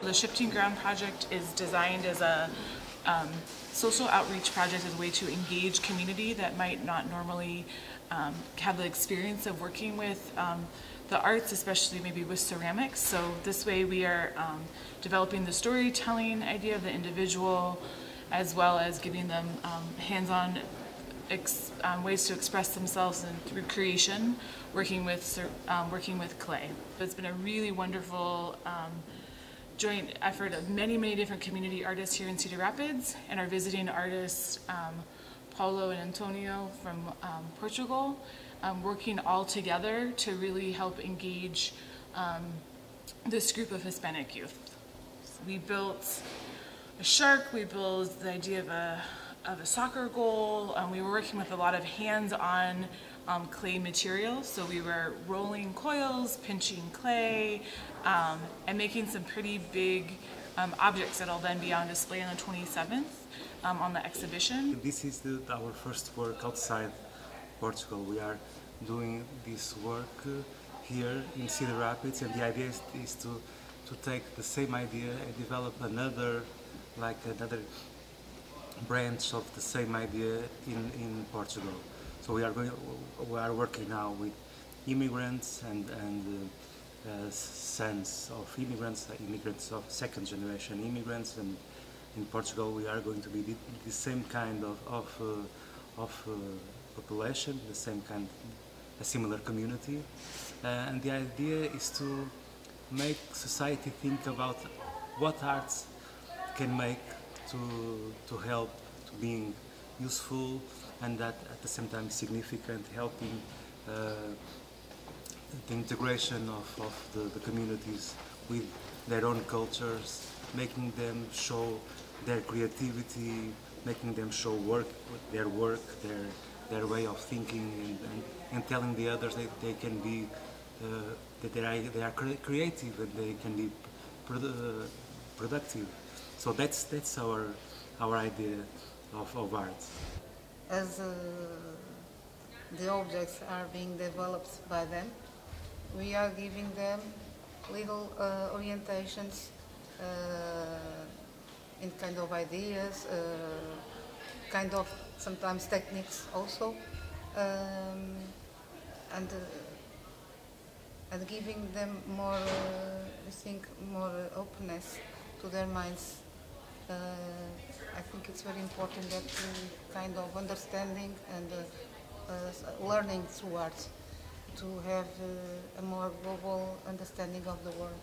The Shifting Ground project is designed as a um, social outreach project as a way to engage community that might not normally um, have the experience of working with um, the arts, especially maybe with ceramics. So this way we are um, developing the storytelling idea of the individual as well as giving them um, hands-on um, ways to express themselves and through creation, working with um, working with clay. It's been a really wonderful um, joint effort of many, many different community artists here in Cedar Rapids and our visiting artists, um, Paulo and Antonio from um, Portugal, um, working all together to really help engage um, this group of Hispanic youth. We built a shark, we built the idea of a, of a soccer goal, um, we were working with a lot of hands-on um, clay material. So we were rolling coils, pinching clay, um, and making some pretty big um, objects that'll then be on display on the 27th um, on the exhibition. This is the, our first work outside Portugal. We are doing this work uh, here in Cedar Rapids and the idea is, is to, to take the same idea and develop another, like another branch of the same idea in, in Portugal. So we are going, we are working now with immigrants and and uh, uh, sons of immigrants, immigrants of second generation immigrants, and in Portugal we are going to be the, the same kind of of, uh, of uh, population, the same kind, a similar community, uh, and the idea is to make society think about what arts can make to to help to being useful and that at the same time significant, helping uh, the integration of, of the, the, communities with their own cultures, making them show their creativity, making them show work, their work, their, their way of thinking, and, and, and telling the others that they can be, uh, that they are, they are creative and they can be produ productive. So that's, that's our, our idea of, of art as uh, the objects are being developed by them, we are giving them little uh, orientations uh, in kind of ideas, uh, kind of sometimes techniques also, um, and uh, and giving them more, I think, more openness to their minds uh, I think it's very important that we kind of understanding and uh, uh, learning through to have a more global understanding of the world.